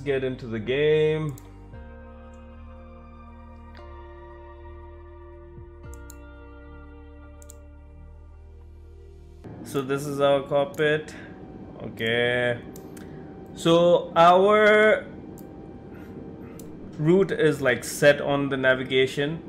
get into the game. So this is our cockpit. Okay. So our route is like set on the navigation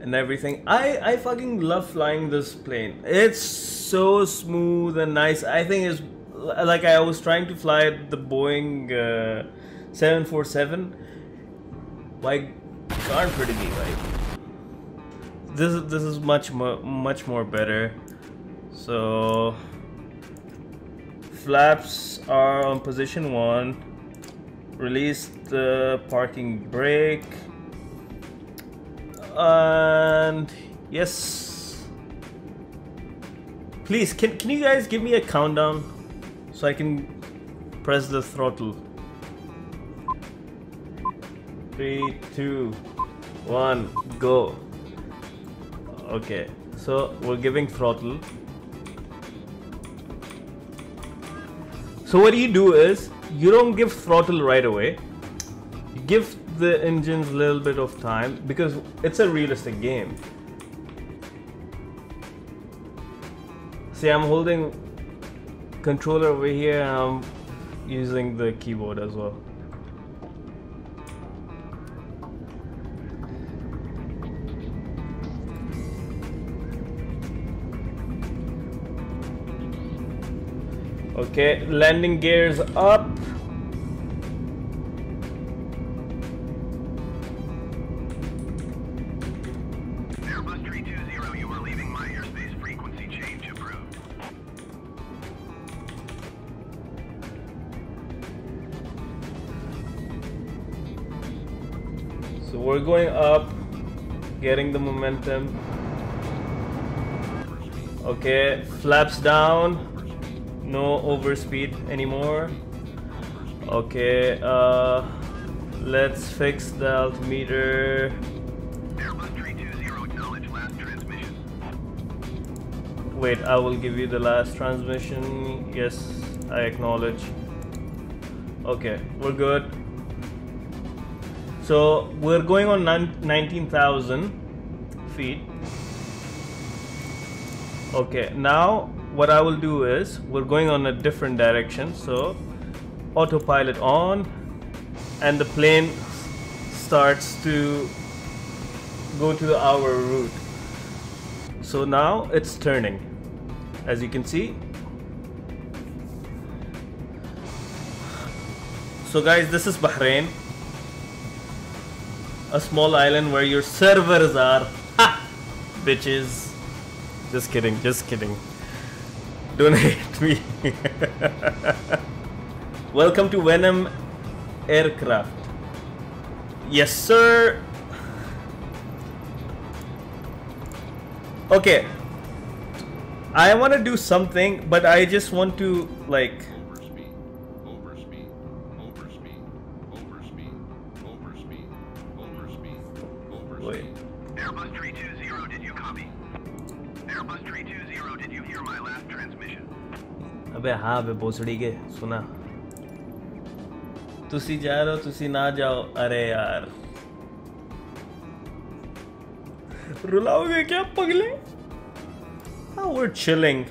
and everything. I I fucking love flying this plane. It's so smooth and nice. I think it's like I was trying to fly the Boeing uh, 747. Why can't pretty be like this is this is much more much more better. So flaps are on position one. Release the parking brake. And yes. Please, can, can you guys give me a countdown so I can press the throttle? Three, two, one, go. Okay, so we're giving throttle. So what you do is you don't give throttle right away. You give the engines a little bit of time because it's a realistic game. See, I'm holding controller over here and I'm using the keyboard as well. Okay, landing gears up. We're going up, getting the momentum. Okay, flaps down. No overspeed anymore. Okay, uh, let's fix the altimeter. Airbus 320, acknowledge last transmission. Wait, I will give you the last transmission. Yes, I acknowledge. Okay, we're good. So we're going on 19,000 feet. Okay, now what I will do is we're going on a different direction. So autopilot on, and the plane starts to go to our route. So now it's turning. As you can see. So guys, this is Bahrain. A small island where your servers are. Ha! Bitches. Just kidding, just kidding. Don't hate me. Welcome to Venom Aircraft. Yes, sir. Okay. I want to do something, but I just want to like अबे हाँ बे बोसड़ी के सुना। तुसी जा रहे हो तुसी ना जाओ। अरे यार। रुलाओगे क्या पगले? oh, we're chilling.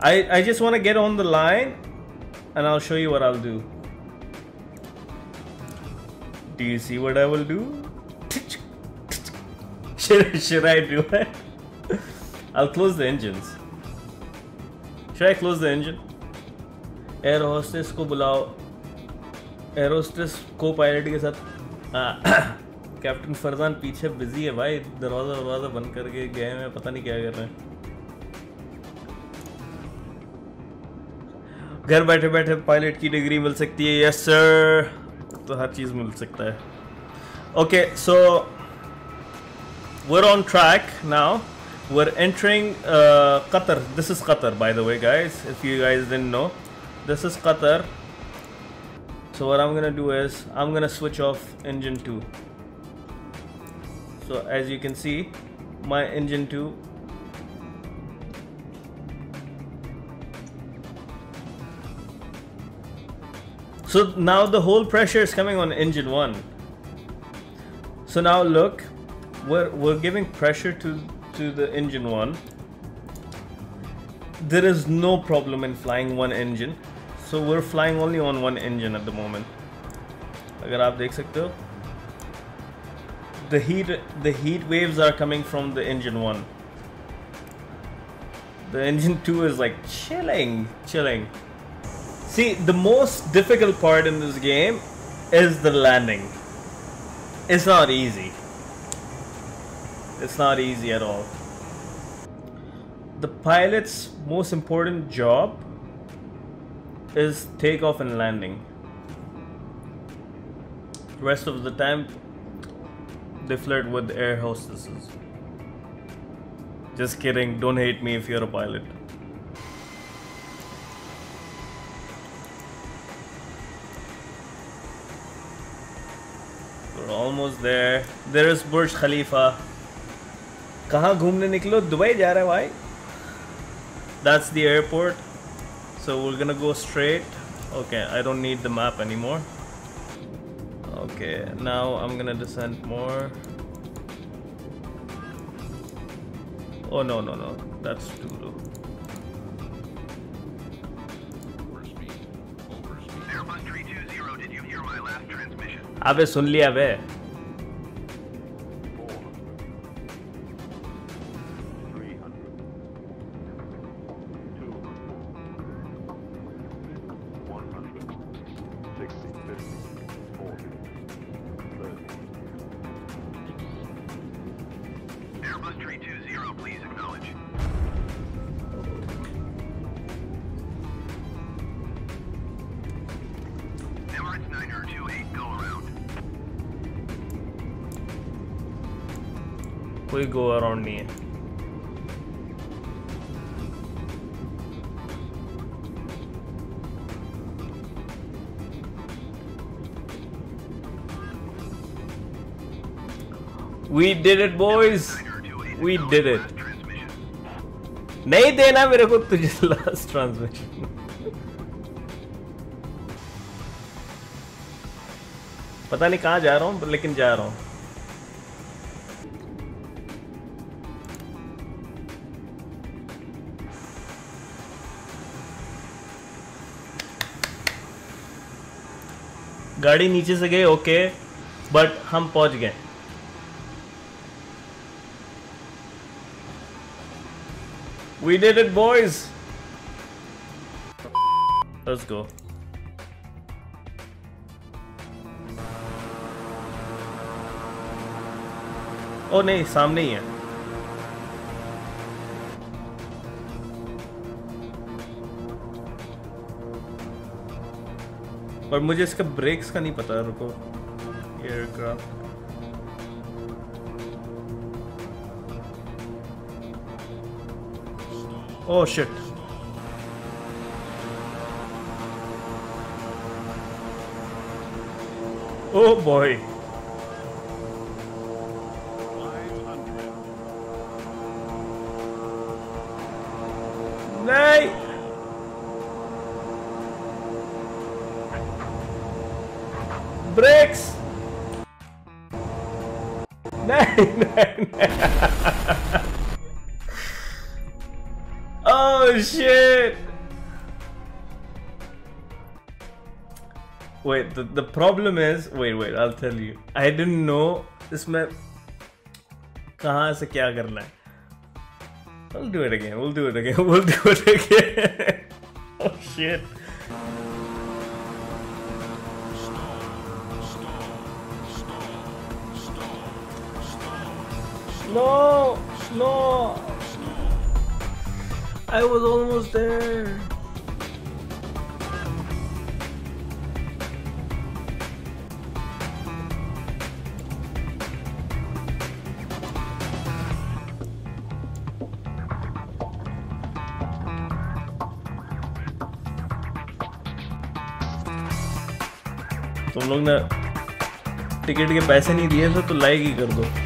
I I just want to get on the line and I'll show you what I'll do. Do you see what I will do? Should, should I do it? I'll close the engines. Should I close the engine? Air hostess को बुलाओ. Air hostess को pilot के साथ captain Farzan पीछे busy है भाई. दरवाज़ा दरवाज़ा बंद करके गए हैं, पता नहीं क्या कर रहे हैं। घर बैठे बैठे पायलट की डिग्री मिल सकती है यस सर तो हर चीज़ मिल सकता है। Okay so we're on track now. We're entering uh, Qatar. This is Qatar, by the way, guys. If you guys didn't know, this is Qatar. So what I'm gonna do is I'm gonna switch off engine two. So as you can see, my engine two. So now the whole pressure is coming on engine one. So now look, we're, we're giving pressure to, to the engine one. There is no problem in flying one engine. So we're flying only on one engine at the moment. अगर आप देख सकते हो the heat the heat waves are coming from the engine 1 the engine 2 is like chilling chilling see the most difficult part in this game is the landing it's not easy it's not easy at all the pilot's most important job is takeoff and landing rest of the time they flirt with air hostesses. Just kidding, don't hate me if you're a pilot. We're almost there. There is Burj Khalifa. कहा घूमने निकलो? Dubai जा रहे हो भाई। That's the airport so वो go straight okay I don't need the map any more okay now I am gonna descend more oh no no no that's too low अबे सुन लिया अबे। कोई गो अराउंड नहीं है। It boys. 9028, We acknowledge did it. नहीं देना मेरे को तुझे लास्ट ट्रांसमिशन पता नहीं कहाँ जा रहा हूँ लेकिन जा रहा हूँ। गाड़ी नीचे से गए ओके बट हम पहुँच गए we did it, boys! Let's go. Oh नहीं सामने ही है पर मुझे इसके ब्रेक्स का नहीं पता रुको aircraft oh shit. Oh boy. Brakes. Nee, nee, nee. Oh shit. Wait, the, the problem is wait wait I'll tell you. I didn't know इसमें कहाँ से क्या करना है. We'll do it again. We'll do it again. We'll do it again. oh shit. No, no. I was almost there. तुम लोग ने ticket के पैसे नहीं दिए तो लाइक ही कर दो